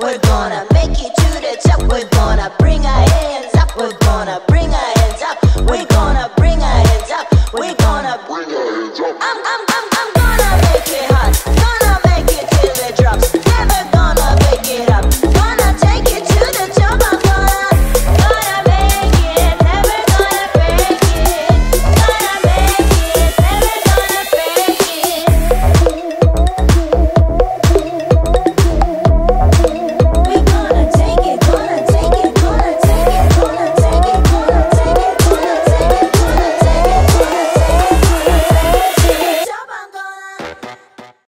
We're gonna make it to the top. We're gonna bring it.